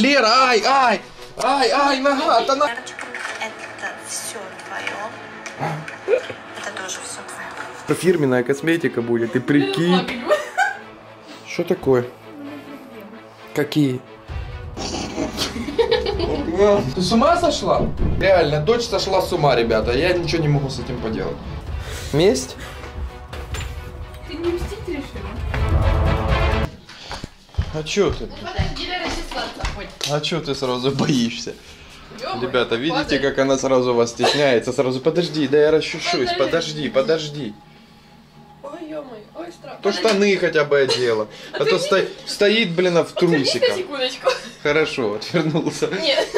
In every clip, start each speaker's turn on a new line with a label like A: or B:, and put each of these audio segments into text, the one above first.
A: Лера, ай, ай! Ай, ай, нога, та на...
B: Лерочка, это все твое. Это тоже все твое.
A: Фирменная косметика будет, ты прикинь. Что такое? Какие? Ты с ума сошла? Реально, дочь сошла с ума, ребята. Я ничего не могу с этим поделать. Месть?
C: Ты не мстить решила?
A: А чё ты?
C: Подожди, Хоть.
A: А чё ты сразу боишься?
C: Ё-моё,
A: Ребята, видите, как она сразу вас стесняется? Сразу, подожди, да я расчешусь, подожди, подожди.
C: Ой, ё-моё, ой, страшно.
A: То штаны хотя бы одела. А то сто- стоит, блин, а в трусиках. Хорошо, отвернулся.
C: Нет.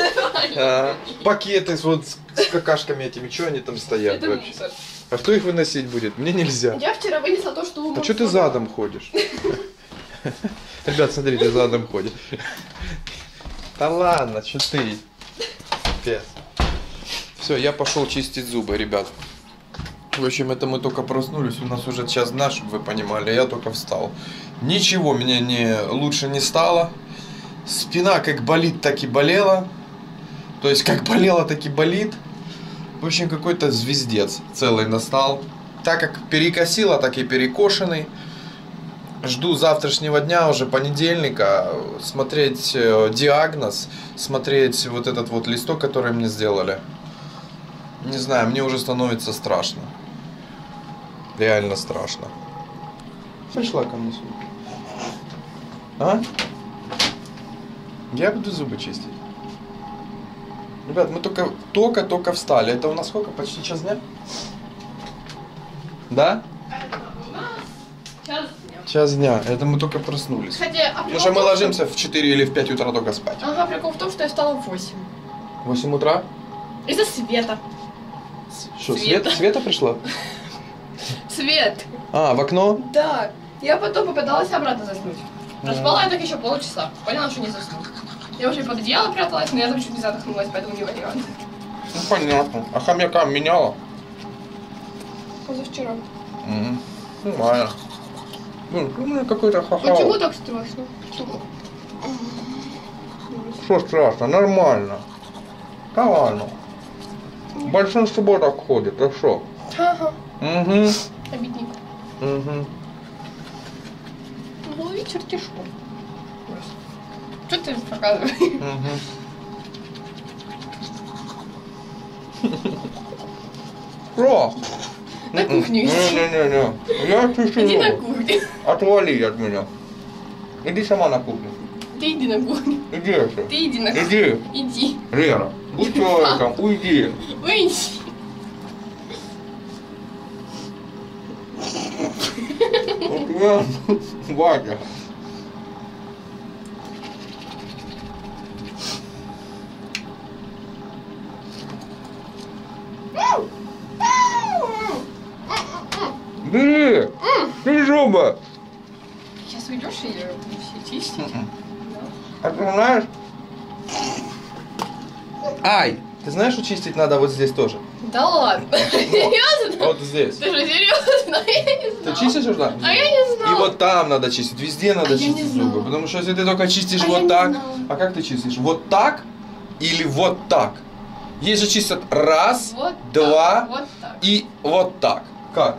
A: А, пакеты с, вот, с какашками этими, что они там стоят
C: Это
A: вообще?
C: мусор.
A: А кто их выносить будет? Мне нельзя.
C: Я вчера вынесла то, что...
A: А что ты задом ходишь? Ребят, смотрите, задом ходит. Да ладно, что ты? Пес. Все, я пошел чистить зубы, ребят. В общем, это мы только проснулись, у нас уже час дня, чтобы вы понимали, я только встал. Ничего мне не лучше не стало. Спина как болит, так и болела. То есть как болела, так и болит. В общем, какой-то звездец целый настал. Так как перекосило, так и перекошенный. Жду завтрашнего дня, уже понедельника, смотреть э, диагноз, смотреть вот этот вот листок, который мне сделали. Не знаю, мне уже становится страшно. Реально страшно. Пришла ко мне сюда. А? Я буду зубы чистить. Ребят, мы только, только-только встали. Это у нас сколько? Почти час дня? Да?
C: Сейчас дня.
A: Час дня. Это мы только проснулись.
C: Хотя, а
A: Потому что мы ложимся в 4 или в 5 утра только спать.
C: Ага, прикол в том, что я встала в 8.
A: 8 утра?
C: Из-за света.
A: Что,
C: Света.
A: Света, Света пришла?
C: Свет.
A: А, в окно?
C: Да. Я потом попыталась обратно заснуть. Проспала я так еще полчаса. Поняла, что не засну. Я уже под одеяло пряталась, но я там чуть не задохнулась, поэтому не вариант.
A: Ну, понятно. А хомяка меняла?
C: Позавчера.
A: Угу. Нормально. Ну, у меня какой-то
C: Почему
A: хахал.
C: так страшно? Что?
A: Что страшно? Нормально. Ладно. Большинство так ходит, а что?
C: Ага.
A: Угу.
C: Обидник.
A: Угу.
C: В голове чертишку. Что ты показываешь?
A: Угу. Что?
C: На кухню иди.
A: Не-не-не. Я чищу
C: Иди на кухню.
A: Отвали от меня. Иди сама на кухню.
C: Ты иди на кухню.
A: Иди еще.
C: Ты иди на кухню.
A: Иди.
C: Иди.
A: Лера, будь человеком, уйди.
C: Выйди.
A: Вот я, Ваня. Ты зубы!
C: Сейчас уйдешь и я буду все чистить.
A: А ты знаешь? Ай! Ты знаешь, что чистить надо вот здесь тоже?
C: Да ладно. Серьезно?
A: Вот здесь.
C: Ты же серьезно? Я не
A: Ты
C: знала.
A: чистишь уже?
C: А я не знала.
A: И вот там надо чистить, везде надо
C: А не
A: чистить зубы. Потому что если ты только чистишь
C: А
A: вот так, а как ты чистишь? Вот так или вот так? Есть же чистят раз,
C: Вот
A: два
C: так, Вот так.
A: и вот так. Как?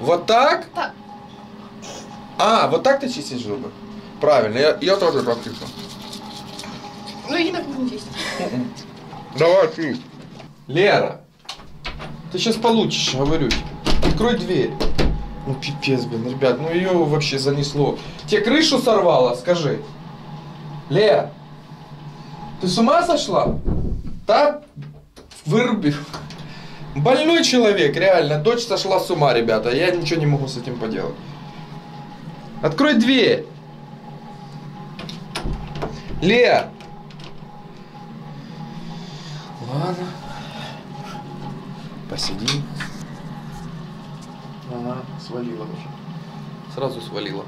A: Вот так?
C: Так.
A: А, вот так ты чистишь зубы? Правильно, я, я тоже так чищу.
C: Ну иди на кухню чистить.
A: Давай ты. Лера, ты сейчас получишь, говорю тебе. Открой дверь. Ну пипец, блин, ребят, ну ее вообще занесло. Тебе крышу сорвало, скажи. Лера, ты с ума сошла? Так выруби. Больной человек, реально. Дочь сошла с ума, ребята. Я ничего не могу с этим поделать. Открой дверь. Лер. Ладно. Посидим. Ага, свалила уже. Сразу свалила.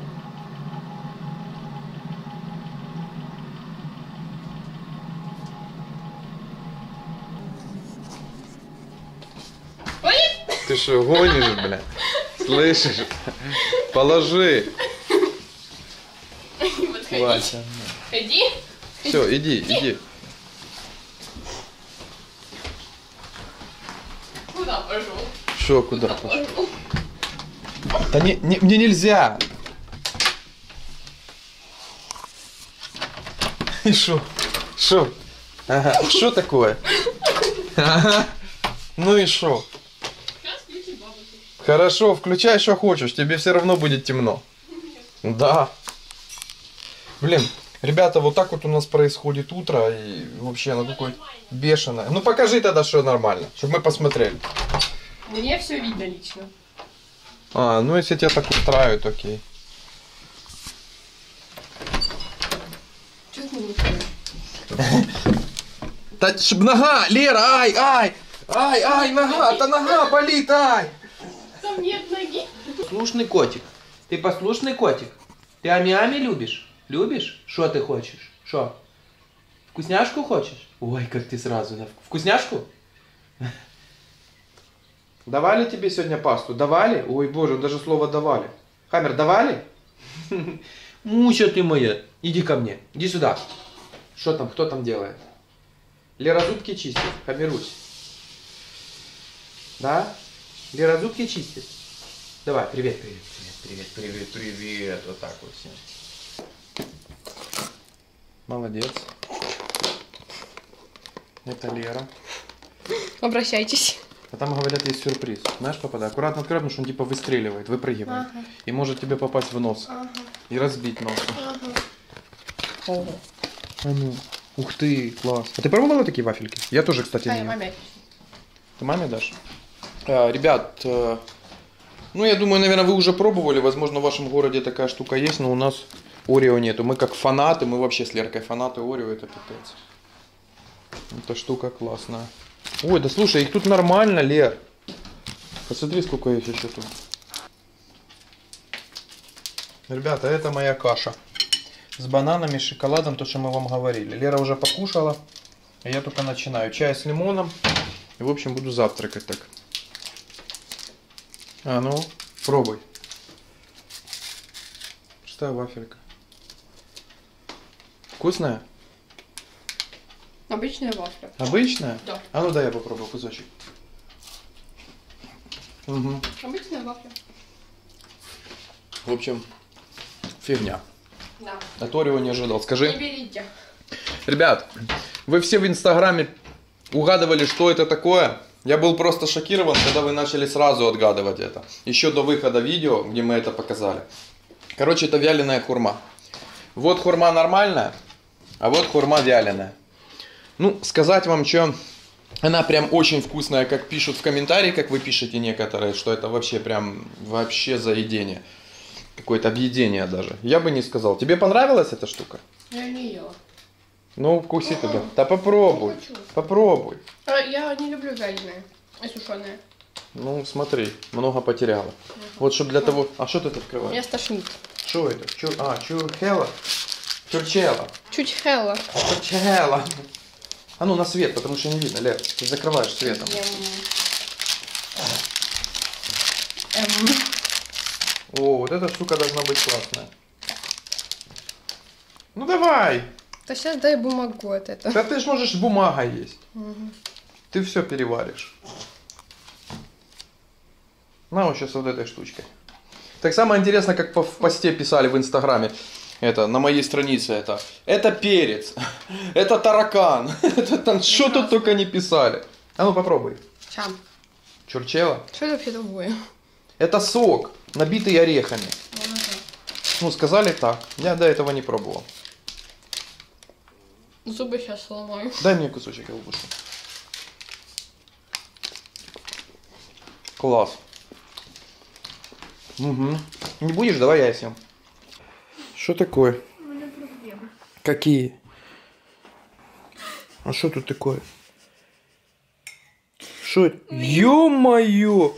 A: Что, гонишь, бля? Слышишь? Положи. Вася.
C: Иди.
A: Все, иди, иди.
C: Куда пошел?
A: Что, куда пошел? Да не, не- мне нельзя. И шо? Шо? Ага, что такое? Ага. Ну и шо? Хорошо, включай, что хочешь, тебе все равно будет темно. Да. Блин, ребята, вот так вот у нас происходит утро, и вообще оно такое бешеное. Ну покажи тогда, что нормально, чтобы мы посмотрели.
C: Мне все видно лично.
A: А, ну если тебя так устраивает, окей. Чтоб нога, Лера, ай, ай, ай, ай, нога, да нога болит, ай. Послушный котик. Ты послушный котик? Ты ами-ами любишь? Любишь? Что ты хочешь? Что? Вкусняшку хочешь? Ой, как ты сразу. на вк- Вкусняшку? Давали тебе сегодня пасту? Давали? Ой, боже, даже слово давали. Хаммер, давали? Муся ты моя. Иди ко мне. Иди сюда. Что там, кто там делает? Лера зубки чистит. Хамерусь. Да? Лера зубки чистит. Давай, привет, привет, привет, привет, привет, привет. Вот так вот всем. Молодец. Это Лера.
C: Обращайтесь.
A: А там, говорят, есть сюрприз. Знаешь, папа, да, аккуратно открой, потому что он типа выстреливает, выпрыгивает. И может тебе попасть в нос. И разбить нос.
C: Ого.
A: А ну. Ух ты, класс. А ты пробовала такие вафельки? Я тоже, кстати,
C: А,
A: не
C: я маме.
A: Ты маме дашь? А, ребят, э, ну я думаю, наверное, вы уже пробовали. Возможно, в вашем городе такая штука есть, но у нас Орео нету. Мы как фанаты, мы вообще с Леркой фанаты Орео, это пипец. Эта штука классная. Ой, да слушай, их тут нормально, Лер. Посмотри, сколько их еще тут. Ребята, это моя каша. С бананами, шоколадом, то, что мы вам говорили. Лера уже покушала, а я только начинаю. Чай с лимоном. И, в общем, буду завтракать так. А ну, пробуй. Что вафелька? Вкусная?
C: Обычная вафля.
A: Обычная?
C: Да.
A: А ну дай я попробую кусочек. Угу.
C: Обычная вафля.
A: В общем, фигня.
C: Да.
A: От Орео не ожидал.
C: Не
A: Скажи,
C: берите.
A: ребят, вы все в инстаграме угадывали, что это такое? Я был просто шокирован, когда вы начали сразу отгадывать это. Еще до выхода видео, где мы это показали. Короче, это вяленая хурма. Вот хурма нормальная, а вот хурма вяленая. Ну, сказать вам, что она прям очень вкусная, как пишут в комментарии, как вы пишете некоторые, что это вообще прям вообще заедение. Какое-то объедение даже. Я бы не сказал. Тебе понравилась эта штука?
C: Я не ела.
A: Ну, вкуси тогда. Да попробуй.
C: Не хочу.
A: Попробуй.
C: А, Я не люблю вяленые и сушеные.
A: Ну, смотри, много потеряла. Вот чтобы для того... А что ты тут открываешь?
C: Меня стошнит.
A: Что это? Чур... А, чурхела? Чурчела.
C: Чуть хелла.
A: Чурчела. А ну, на свет, потому что не видно, Лер. Ты закрываешь светом.
C: Эм,
A: О, вот эта штука должна быть классная. Ну давай.
C: Да сейчас дай бумагу от этого.
A: Да ты ж можешь бумага есть. Ты все переваришь. На вот сейчас вот этой штучкой. Так самое интересное, как по- в посте писали в Инстаграме. Это на моей странице это. Это перец. Это таракан. Это там что тут только не писали. А ну попробуй.
C: Чам.
A: Чурчела.
C: Что это вообще такое?
A: Это сок, набитый орехами. Ну, сказали так. Я до этого не пробовал.
C: Зубы сейчас сломаю.
A: Дай мне кусочек, я укушу. Класс. Угу. Не будешь? Давай я съем. Что такое? Какие? А что тут такое? Что это? Ё-моё!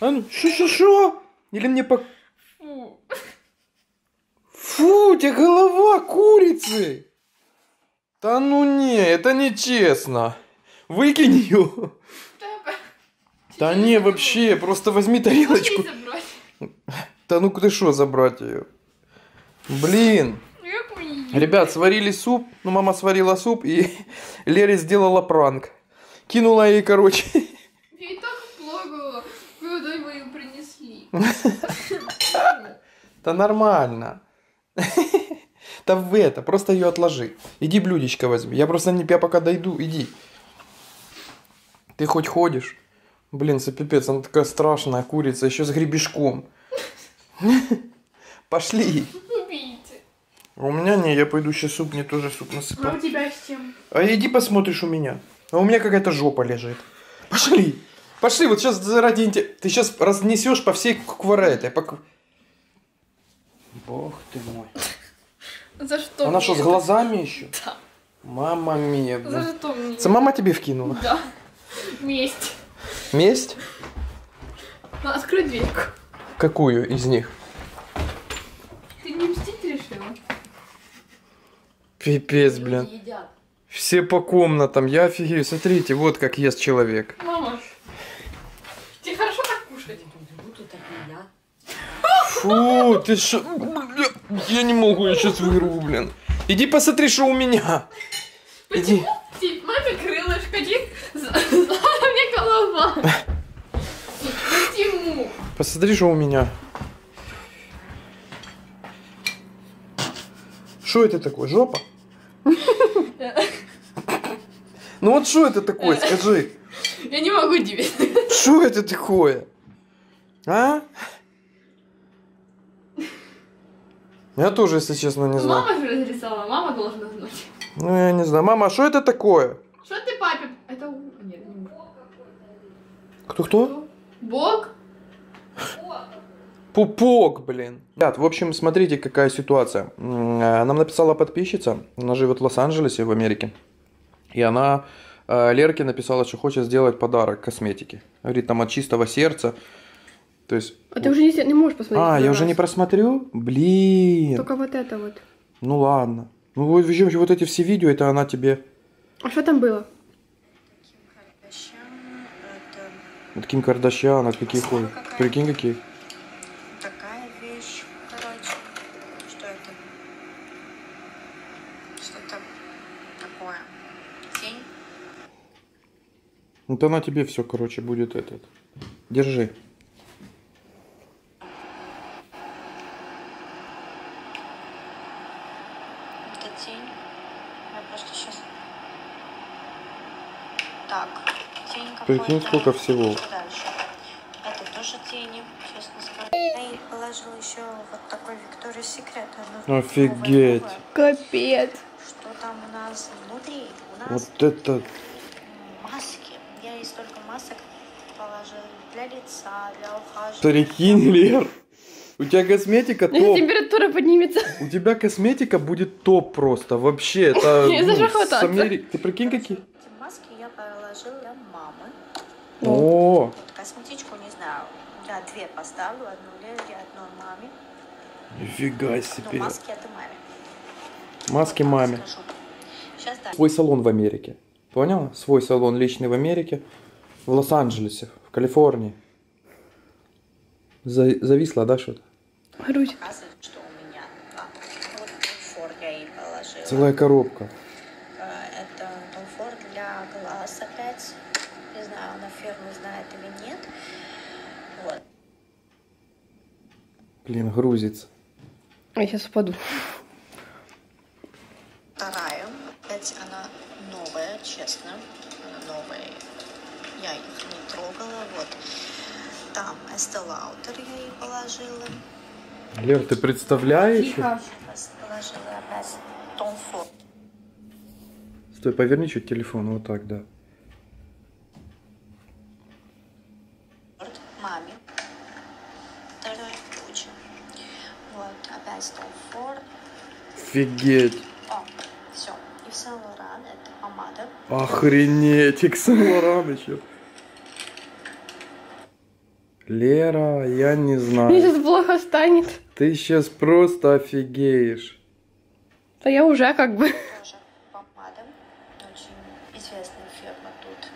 A: А ну, шо-шо-шо? Или мне по...
C: Фу.
A: Фу, у тебя голова курицы! Да ну не, это нечестно. Выкинь ее. Да не, вообще, просто возьми тарелочку. Да ну ты что забрать ее? Блин, Ребят, сварили суп. Ну, мама сварила суп, и Лере сделала пранк. Кинула ей, короче.
C: Я и так плакала, когда вы ее принесли.
A: Да нормально. Да в это, просто ее отложи. Иди блюдечко возьми. Я просто не я пока дойду, иди. Ты хоть ходишь? Блин, это пипец, она такая страшная курица, еще с гребешком. Пошли.
C: Убейте.
A: А У меня не, я пойду сейчас суп, мне тоже суп
C: А
A: насыпал.
C: у тебя с чем?
A: А иди посмотришь у меня. А у меня какая-то жопа лежит. Пошли. Пошли, вот сейчас заради Ты сейчас разнесешь по всей квареты. По... Бог ты мой.
C: За что
A: Она что, с
C: это?
A: глазами еще?
C: Да.
A: Мама мия.
C: За что мне?
A: Это мама тебе вкинула?
C: Да. Месть.
A: Месть?
C: Ну, открой дверьку.
A: Какую из них?
C: Ты не мстить решила?
A: Пипец, блин.
D: едят.
A: Все по комнатам, я офигею. Смотрите, вот как ест человек.
C: Мама. Тебе хорошо так кушать?
A: Фу, ты что? Я не могу, я сейчас вырву, блин. Иди посмотри, что у меня. Иди.
C: Маме крылышко, мне голова. Почему?
A: Посмотри, что у меня. Что это такое? Жопа? Ну вот что это такое, скажи.
C: Я не могу тебе.
A: Что это такое? А? Я тоже, если честно, не знаю.
C: Мама же разрисовала, мама должна знать.
A: Ну, я не знаю. Мама, а что это такое?
C: Что ты папе? Это. Нет, не Бог.
A: Кто-кто?
C: Бог?
A: Пупок, блин. Ребят, в общем, смотрите, какая ситуация. Э, Нам написала подписчица, она живет в Лос-Анджелесе, в Америке. И она э, Лерке написала, что хочет сделать подарок косметики. Говорит, там от чистого сердца. То есть...
E: А ты уже не, не можешь посмотреть.
A: А, я уже
E: нас.
A: не просмотрю? Блин.
E: Только вот это вот.
A: Ну ладно. Ну вот, вот эти все видео, это она тебе...
E: А что там было?
A: Вот Ким Кардашьян, от каких ходит. Прикинь, какие.
B: такая вещь. Короче, что это? Что-то такое. Тень.
A: Вот она тебе все, короче, будет этот. Держи.
B: Это тень. Я просто сейчас... Так, тень какой-то.
A: Прикинь, сколько всего.
B: Это тоже тени, честно скажу. Я положила еще вот такой Secret. одну
A: Офигеть.
E: Капец.
B: Что там у нас внутри? У нас
A: Вот это...
B: маски. Я ей столько масок положила для лица, для ухаживания.
A: Прикинь, Лер. У тебя косметика топ.
E: Температура поднимется.
A: У тебя косметика будет топ просто. Вообще, это...
E: Не за
A: ну, Ты прикинь, какие?
B: Эти маски я положила для мамы.
A: О,
B: Вот косметичку не знаю. Я две поставлю, одну Лере, одну маме.
A: нифига
B: Но
A: себе.
B: маски это маме.
A: Маски маме.
B: Сейчас да.
A: Свой салон в Америке. Поняла? Свой салон личный в Америке. В Лос-Анджелесе, в Калифорнии. За- Зависла, да, что-то?
E: Грудь.
B: Показывает, что у меня. А, вот Том Форд я ей положила.
A: Целая коробка.
B: Э, Это Том Форд для глаз опять. Не знаю, она фирму знает или нет. Вот.
A: Блин, грузится.
E: Я сейчас упаду.
B: Вторая. Опять она новая, честно. Она новая. Я их не трогала. Вот. Там Estee Lauder я ей положила.
A: Лер, ты представляешь?
B: Сейчас положила опять Том Форд.
A: Стой, поверни чуть телефон, вот так, да.
B: Маме. Вторая куча. Вот, опять Том Форд.
A: Офигеть.
B: О, все. И Сен Лоран это помада.
A: Охренеть, Икс Лоран еще. Лера, я не
E: Мне
A: знаю.
E: сейчас плохо станет.
A: Ты сейчас просто офигеешь.
E: Да я уже как бы.
B: Тоже помада. Очень известная фирма тут.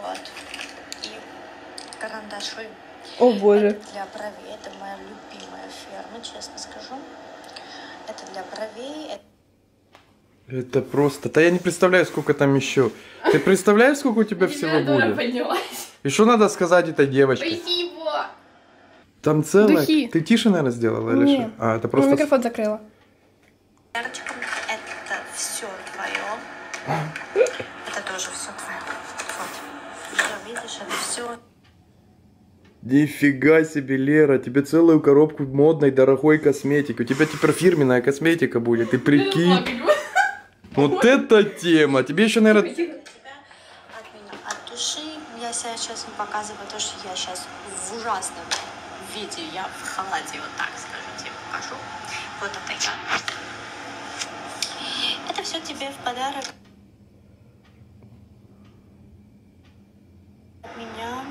B: Вот. И карандаши.
E: О боже.
B: Это для бровей. Это моя любимая фирма, честно скажу. Это для бровей, это
A: Это просто... Да я не представляю, сколько там еще. Ты представляешь, сколько у тебя всего будет?
C: поднялась.
A: И что надо сказать этой девочке?
C: Спасибо.
A: Там целое...
E: Духи.
A: Ты тише, наверное, сделала? Или что? А, это
E: Ну,
A: просто...
E: микрофон закрыла.
B: Это все твое. Это тоже все твое. Вот. Все, видишь, это все.
A: Нифига себе, Лера, тебе целую коробку модной, дорогой косметики. У тебя теперь фирменная косметика будет, ты прикинь. Вот это тема. Тебе еще, наверное...
B: тебя от меня, от души. Я себя сейчас показываю то, что я сейчас в ужасном виде. Я в халате, вот так скажу, тебе покажу. Вот это я. Это все тебе в подарок. От меня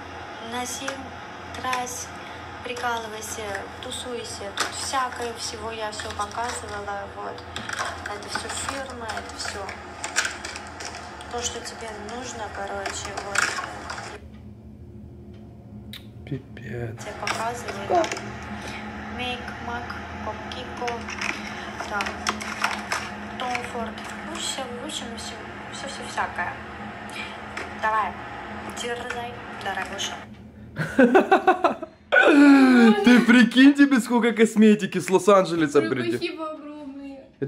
B: носи, крась, прикалывайся, тусуйся. Тут всякое всего я все показывала. Вот. Это все фирма, это все то, что тебе нужно, короче, вот
A: Пипец.
B: тебе показываю. Там Make, Mac, Кико, там Томфорд. Ну, все, в общем, все, все, все всякое. Давай, дерзай, дорогуша.
A: Ты прикинь тебе, сколько косметики с Лос-Анджелеса
C: огромное.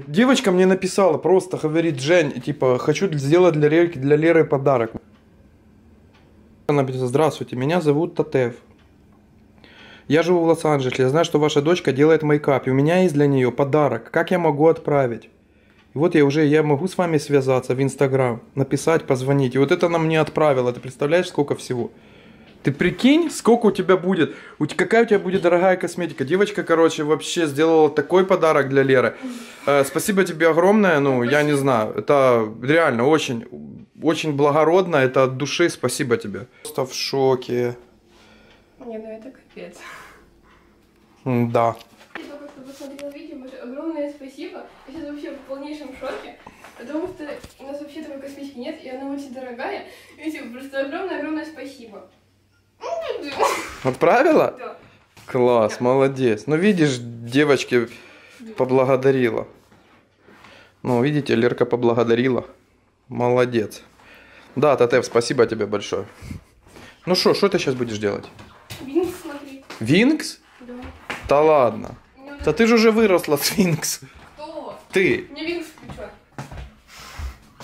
A: Девочка мне написала, просто говорит, Жень, типа, хочу сделать для Лерки, для Леры подарок. Она написала, здравствуйте, меня зовут Татев. Я живу в Лос-Анджелесе, я знаю, что ваша дочка делает мейкап, и у меня есть для нее подарок. Как я могу отправить? И вот я уже, я могу с вами связаться в Инстаграм, написать, позвонить. И вот это она мне отправила, ты представляешь, сколько всего? Ты прикинь, сколько у тебя будет, у те- какая у тебя будет дорогая косметика. Девочка, короче, вообще сделала такой подарок для Леры. Э, спасибо тебе огромное, ну, я не знаю, это реально очень, очень благородно, это от души, спасибо тебе. Просто в шоке.
C: Не, ну это капец.
A: Да.
C: Я только что посмотрела видео, Маша, огромное спасибо. Я сейчас вообще в полнейшем шоке, потому что у нас вообще такой косметики нет, и она очень дорогая. И типа, просто огромное-огромное спасибо.
A: Отправила?
C: Да.
A: Класс, молодец. Ну, видишь, девочки поблагодарила. Ну, видите, Лерка поблагодарила. Молодец. Да, Татев, спасибо тебе большое. Ну что, что ты сейчас будешь делать?
C: Винкс, смотри.
A: Винкс?
C: Да.
A: Да ладно.
C: Вот
A: Да ты же уже выросла с Винкс.
C: Кто?
A: Ты.
C: Мне Винкс включен.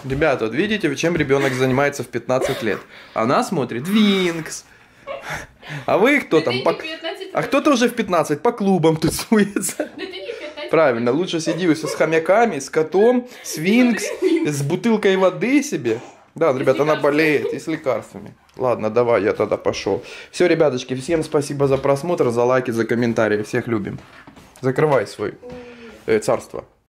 A: Ребята, вот видите, чем ребенок занимается в 15 лет? Она смотрит Винкс. А вы кто
C: Да
A: там? По-
C: не 15,
A: А кто-то уже в 15 по клубам тусуется.
C: Да ты не 15.
A: Правильно, лучше сиди с хомяками, с котом, с Винкс, с бутылкой воды себе. Да, ребят, она болеет и с лекарствами. Ладно, давай, я тогда пошел. Все, ребяточки, всем спасибо за просмотр, за лайки, за комментарии. Всех любим. Закрывай свой э, царство.